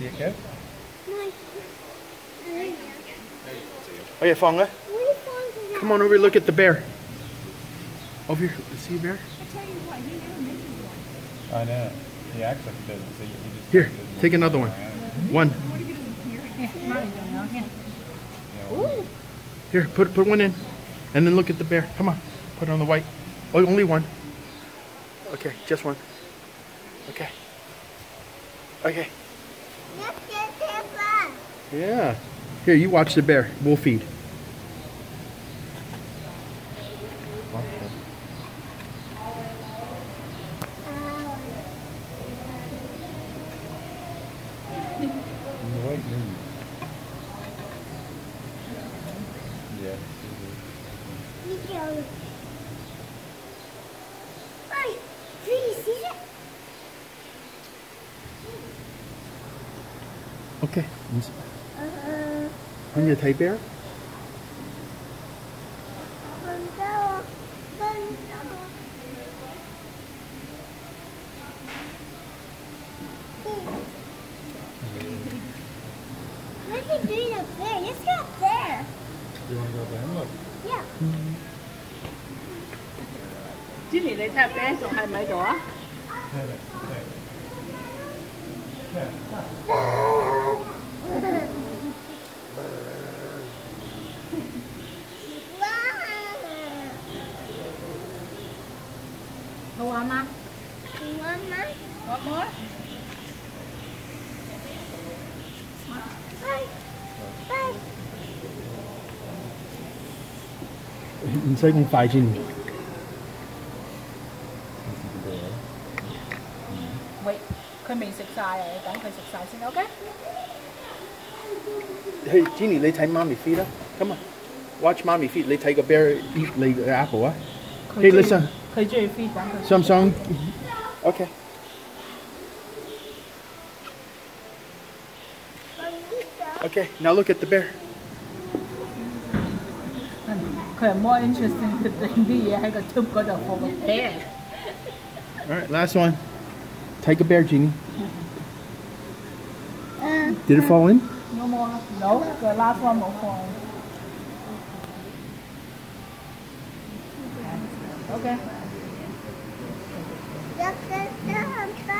see it, Kev? No. Oh yeah, Fonga. Come on over look at the bear. Over here, see a bear? I know. He acts like he doesn't see it. Here, take another one. One. Here, put put one in. And then look at the bear. Come on. Put it on the white. Oh, only one. Okay, just one. Okay. Okay. Yeah. Here, you watch the bear. We'll feed. Yeah. okay, Con nhìn thấy bé. You want to go there and look? Yeah. Chứ thì lấy ta bé rồi hai mấy đó. Yeah. Ủa mà Ủa mà Ủa mà Mình sẽ không phải chinh Wait, 佢未食晒啊！等佢食晒先，OK？Hey Jenny，你睇媽咪 feed 啦，今日 watch 媽咪 feed，你睇個 bear eat 你嘅 apple 啊。Hey listen。佢中意 feed 等佢。想唔想？Okay. 我呢度 Okay. Now look at the bear. 佢系 more interesting 佢整啲嘢喺个 tube 嗰度放个 bear。 All right, last one. Take a bear, Jeannie. 嗯 Did it fall in? No more. No, the last one 冇放。OK。 真的很棒。